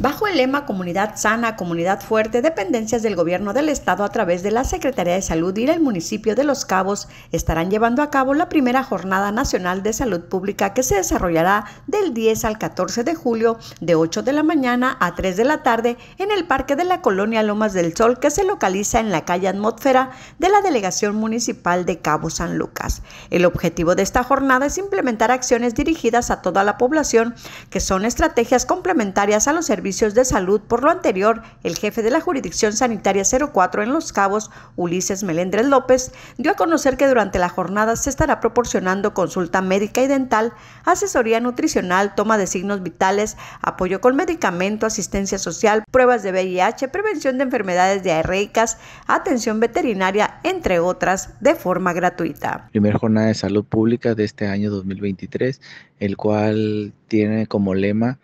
Bajo el lema Comunidad Sana, Comunidad Fuerte, dependencias del Gobierno del Estado a través de la Secretaría de Salud y el municipio de Los Cabos estarán llevando a cabo la primera Jornada Nacional de Salud Pública que se desarrollará del 10 al 14 de julio de 8 de la mañana a 3 de la tarde en el Parque de la Colonia Lomas del Sol que se localiza en la calle Atmósfera de la Delegación Municipal de Cabo San Lucas. El objetivo de esta jornada es implementar acciones dirigidas a toda la población que son estrategias complementarias a los servicios de salud. Por lo anterior, el jefe de la Jurisdicción Sanitaria 04 en Los Cabos, Ulises Melendres López, dio a conocer que durante la jornada se estará proporcionando consulta médica y dental, asesoría nutricional, toma de signos vitales, apoyo con medicamento, asistencia social, pruebas de VIH, prevención de enfermedades diarreicas, atención veterinaria, entre otras, de forma gratuita. Primera jornada de salud pública de este año 2023, el cual tiene como lema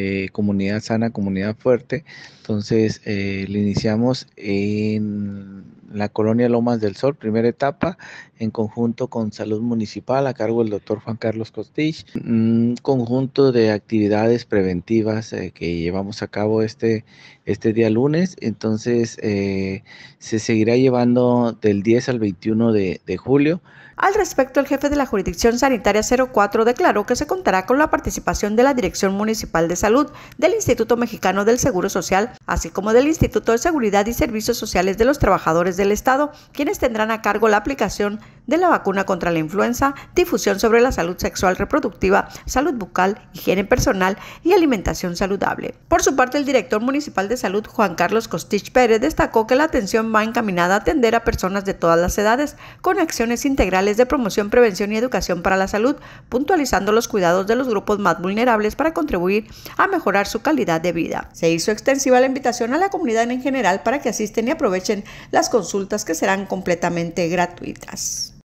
eh, comunidad sana, comunidad fuerte. Entonces, eh, le iniciamos en la colonia Lomas del Sol, primera etapa, en conjunto con Salud Municipal a cargo del doctor Juan Carlos Costich. Un conjunto de actividades preventivas eh, que llevamos a cabo este, este día lunes. Entonces, se seguirá llevando del 10 al 21 de, de julio. Al respecto, el jefe de la Jurisdicción Sanitaria 04 declaró que se contará con la participación de la Dirección Municipal de Salud, del Instituto Mexicano del Seguro Social, así como del Instituto de Seguridad y Servicios Sociales de los Trabajadores del Estado, quienes tendrán a cargo la aplicación de la vacuna contra la influenza, difusión sobre la salud sexual reproductiva, salud bucal, higiene personal y alimentación saludable. Por su parte, el director municipal de salud, Juan Carlos Costich Pérez, destacó que la atención va encaminada a atender a personas de todas las edades, con acciones integrales de promoción, prevención y educación para la salud, puntualizando los cuidados de los grupos más vulnerables para contribuir a mejorar su calidad de vida. Se hizo extensiva la invitación a la comunidad en general para que asisten y aprovechen las consultas que serán completamente gratuitas.